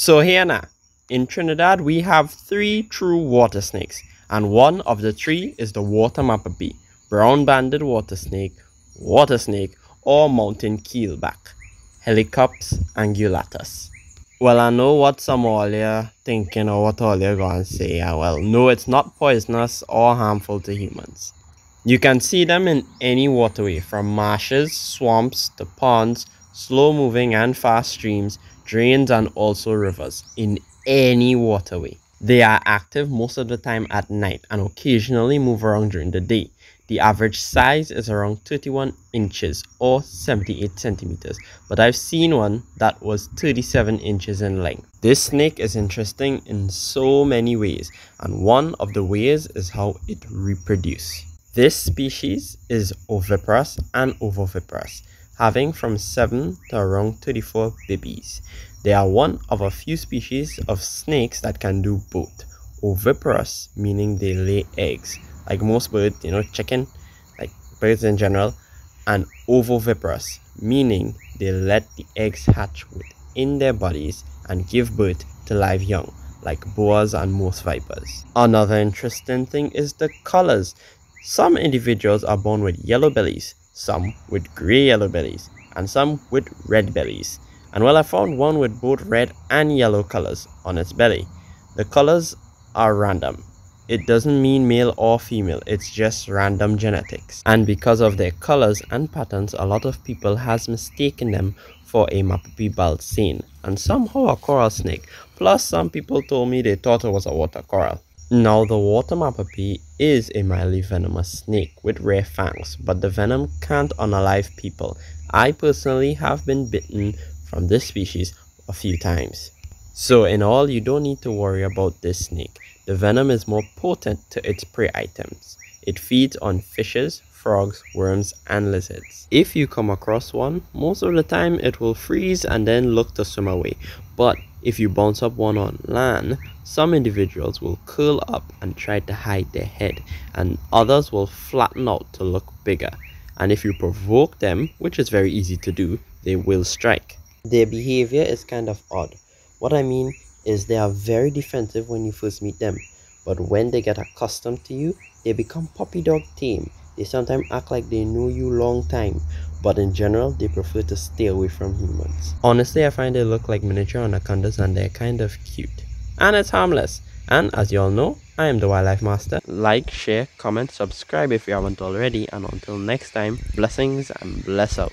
So here now, in Trinidad we have three true water snakes and one of the three is the water mapepire, brown banded water snake, water snake or mountain keelback, Helicops angulatus. Well, I know what some of you thinking or what all you're going to say. Ah, well, no, it's not poisonous or harmful to humans. You can see them in any waterway from marshes, swamps to ponds, slow moving and fast streams, drains and also rivers in any waterway. They are active most of the time at night and occasionally move around during the day. The average size is around 31 inches or 78 centimeters, but I've seen one that was 37 inches in length. This snake is interesting in so many ways, and one of the ways is how it reproduces. This species is oviparous and ovoviparous, having from 7 to around 34 babies. They are one of a few species of snakes that can do both. Oviparous, meaning they lay eggs, like most birds, you know, chicken, like birds in general, and ovoviparous, meaning they let the eggs hatch within their bodies and give birth to live young, like boas and most vipers. Another interesting thing is the colors. Some individuals are born with yellow bellies, some with gray yellow bellies, and some with red bellies. And well, I found one with both red and yellow colors on its belly. The colors are random it doesn't mean male or female, it's just random genetics. And because of their colors and patterns, a lot of people has mistaken them for a Mapepire balsain and somehow a coral snake. Plus some people told me they thought it was a water coral. Now the water Mapepire is a mildly venomous snake with rare fangs, but the venom can't unalive people. I personally have been bitten from this species a few times. So in all, you don't need to worry about this snake. The venom is more potent to its prey items. It feeds on fishes, frogs, worms, and lizards. If you come across one, most of the time it will freeze and then look to swim away. But if you bounce up one on land, some individuals will curl up and try to hide their head, and others will flatten out to look bigger. And if you provoke them, which is very easy to do, they will strike. Their behavior is kind of odd. What I mean is they are very defensive when you first meet them, but when they get accustomed to you, they become puppy dog tame. They sometimes act like they know you long time, but in general, they prefer to stay away from humans. Honestly, I find they look like miniature anacondas and they're kind of cute. And it's harmless. And as you all know, I am the Wildlife Master. Like, share, comment, subscribe if you haven't already, and until next time, blessings and bless out.